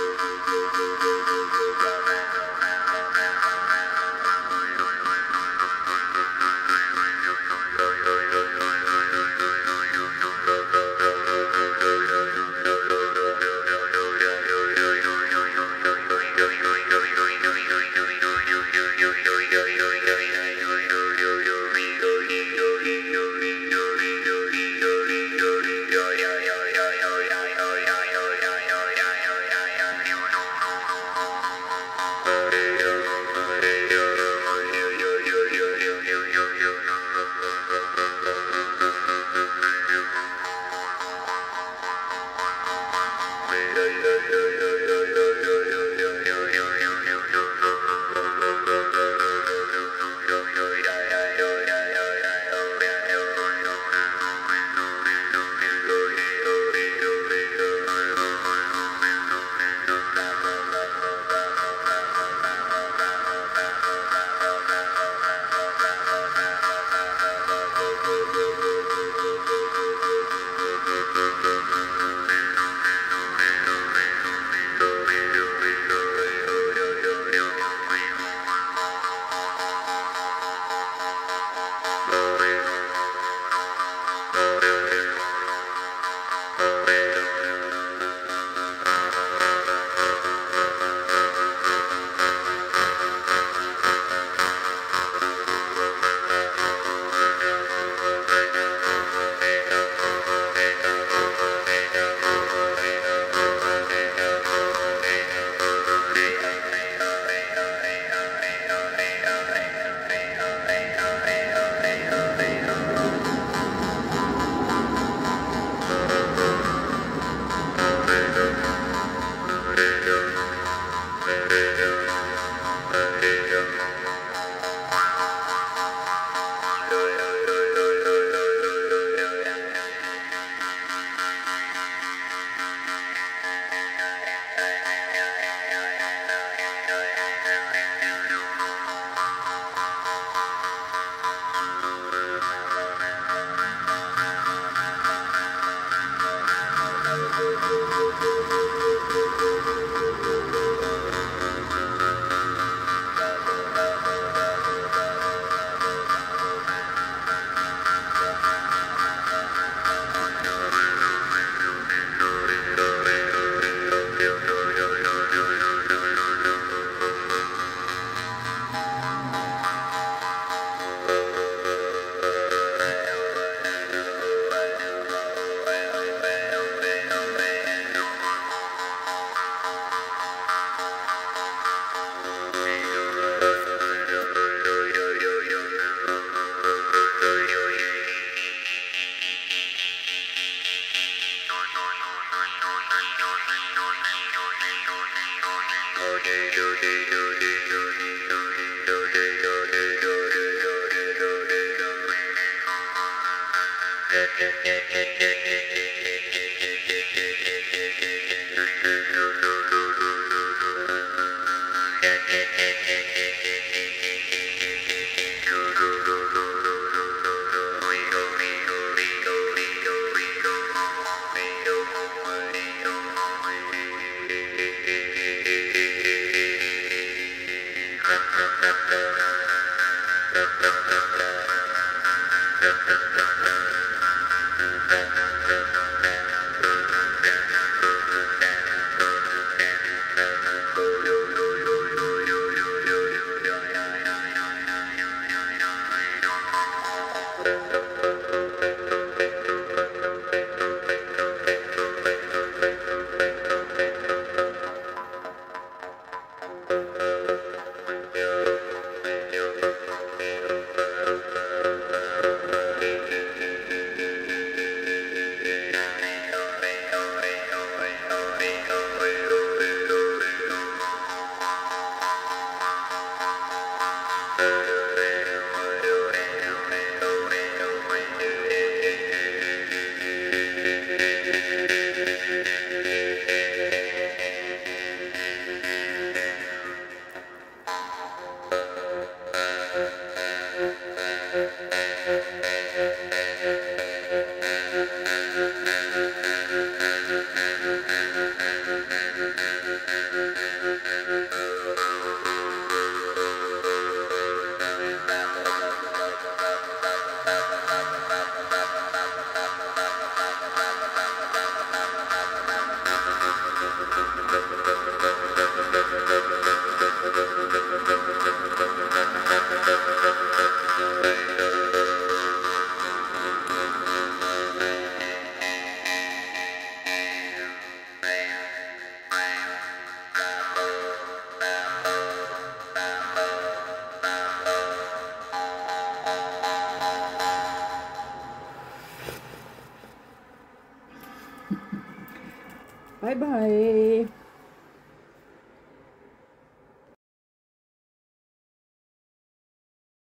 Música Bye bye.